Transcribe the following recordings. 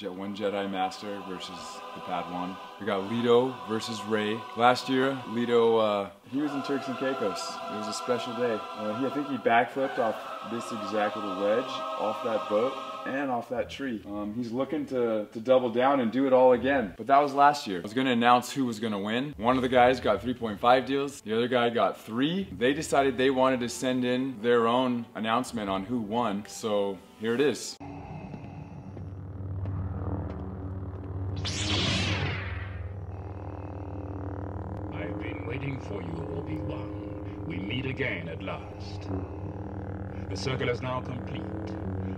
One Jedi Master versus the Padawan. We got Leto versus Ray. Last year, Leto, uh, he was in Turks and Caicos. It was a special day. Uh, he, I think he backflipped off this exact little ledge, off that boat, and off that tree. Um, he's looking to, to double down and do it all again. But that was last year. I was gonna announce who was gonna win. One of the guys got 3.5 deals. The other guy got three. They decided they wanted to send in their own announcement on who won. So here it is. I've been waiting for you, Obi-Wan. We meet again at last. The circle is now complete.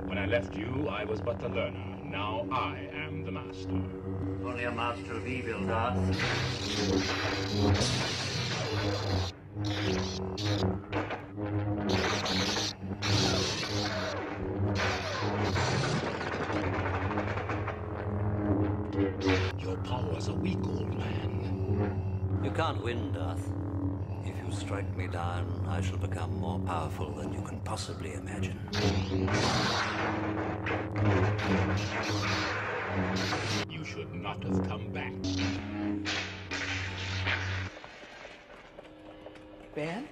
When I left you, I was but the learner. Now I am the master. Only a master of evil, Darth. Can't win, Darth. If you strike me down, I shall become more powerful than you can possibly imagine. You should not have come back. Ben?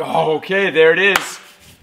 Okay, there it is.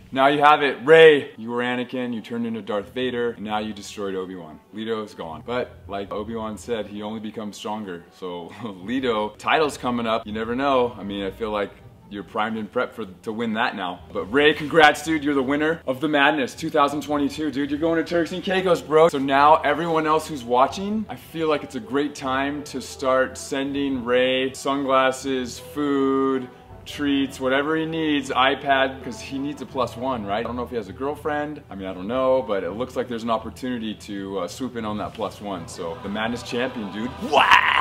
Now you have it. Ray, you were Anakin, you turned into Darth Vader, and now you destroyed Obi-Wan. Leto is gone. But like Obi-Wan said, he only becomes stronger. So Leto, title's coming up. You never know. I mean, I feel like you're primed and prepped for to win that now. But Ray, congrats, dude. You're the winner of the Madness 2022, dude. You're going to Turks and Caicos, bro. So now everyone else who's watching, I feel like it's a great time to start sending Ray sunglasses, food, treats, whatever he needs, iPad, because he needs a plus one, right? I don't know if he has a girlfriend. I mean, I don't know, but it looks like there's an opportunity to uh, swoop in on that plus one. So the Madness champion, dude. Wow!